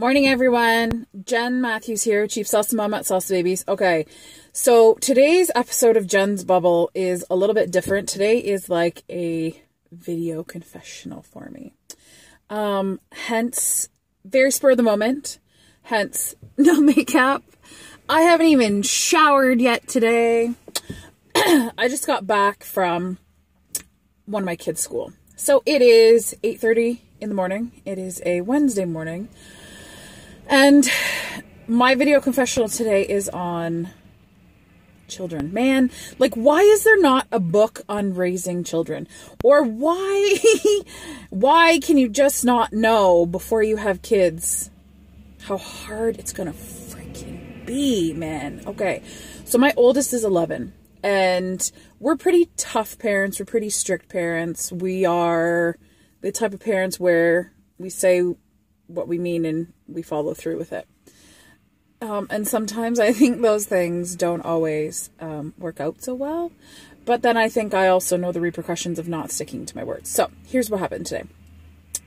Morning, everyone. Jen Matthews here, Chief Salsa Mom at Salsa Babies. Okay, so today's episode of Jen's Bubble is a little bit different. Today is like a video confessional for me. Um, hence, very spur of the moment. Hence, no makeup. I haven't even showered yet today. I just got back from one of my kids' school. So it is 8.30 in the morning. It is a Wednesday morning. And my video confessional today is on children. Man, like why is there not a book on raising children? Or why why can you just not know before you have kids how hard it's going to freaking be, man. Okay. So my oldest is 11 and we're pretty tough parents, we're pretty strict parents. We are the type of parents where we say what we mean and we follow through with it. Um, and sometimes I think those things don't always um, work out so well. But then I think I also know the repercussions of not sticking to my words. So here's what happened today.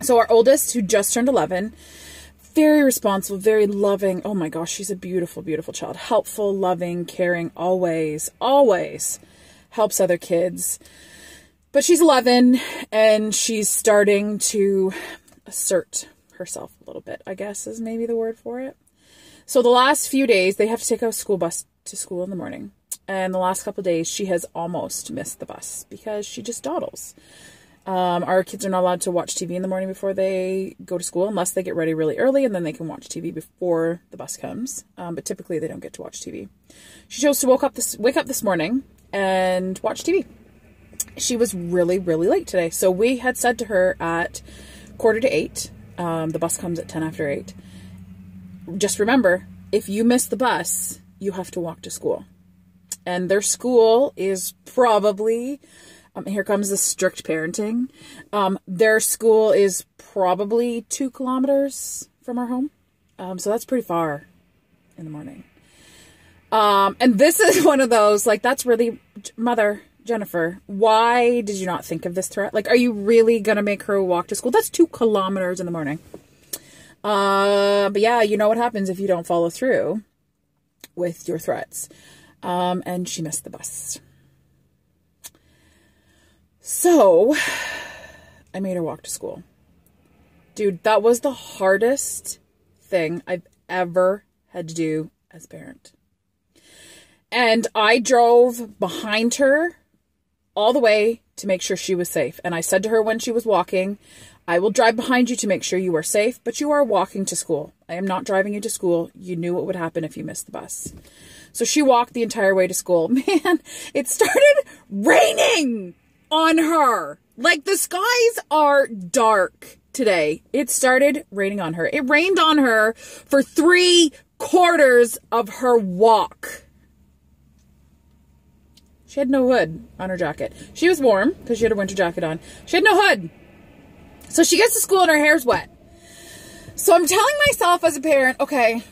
So our oldest, who just turned 11, very responsible, very loving. Oh my gosh, she's a beautiful, beautiful child. Helpful, loving, caring, always, always helps other kids. But she's 11 and she's starting to assert herself a little bit, I guess is maybe the word for it. So the last few days, they have to take a school bus to school in the morning. And the last couple days, she has almost missed the bus because she just dawdles. Um, our kids are not allowed to watch TV in the morning before they go to school unless they get ready really early and then they can watch TV before the bus comes. Um, but typically they don't get to watch TV. She chose to wake up this wake up this morning and watch TV. She was really really late today, so we had said to her at quarter to eight um, the bus comes at 10 after 8. Just remember, if you miss the bus, you have to walk to school. And their school is probably, um, here comes the strict parenting. Um, their school is probably two kilometers from our home. Um, so that's pretty far in the morning. Um, and this is one of those, like, that's really, mother, Jennifer, why did you not think of this threat? Like, are you really going to make her walk to school? That's two kilometers in the morning. Uh, but yeah, you know what happens if you don't follow through with your threats. Um, and she missed the bus. So, I made her walk to school. Dude, that was the hardest thing I've ever had to do as a parent. And I drove behind her all the way to make sure she was safe. And I said to her when she was walking, I will drive behind you to make sure you are safe, but you are walking to school. I am not driving you to school. You knew what would happen if you missed the bus. So she walked the entire way to school. Man, it started raining on her. Like the skies are dark today. It started raining on her. It rained on her for three quarters of her walk. She had no hood on her jacket. She was warm because she had a winter jacket on. She had no hood. So she gets to school and her hair's wet. So I'm telling myself as a parent, okay,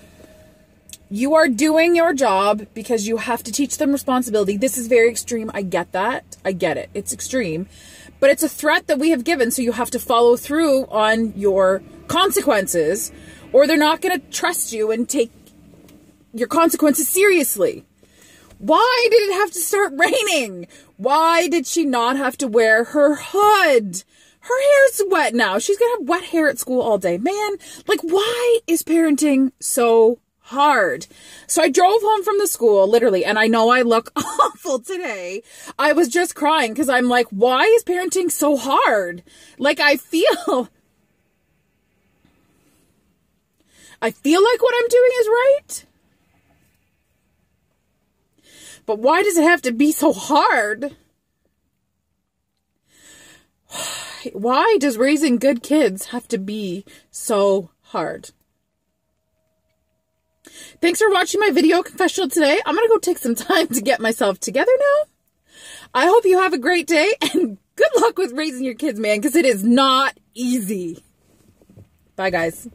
you are doing your job because you have to teach them responsibility. This is very extreme. I get that. I get it. It's extreme. But it's a threat that we have given, so you have to follow through on your consequences, or they're not going to trust you and take your consequences seriously. Why did it have to start raining? Why did she not have to wear her hood? Her hair's wet now. She's gonna have wet hair at school all day. Man, like, why is parenting so hard? So I drove home from the school, literally, and I know I look awful today. I was just crying because I'm like, why is parenting so hard? Like, I feel. I feel like what I'm doing is right but why does it have to be so hard? Why does raising good kids have to be so hard? Thanks for watching my video confessional today. I'm going to go take some time to get myself together now. I hope you have a great day and good luck with raising your kids, man, because it is not easy. Bye, guys.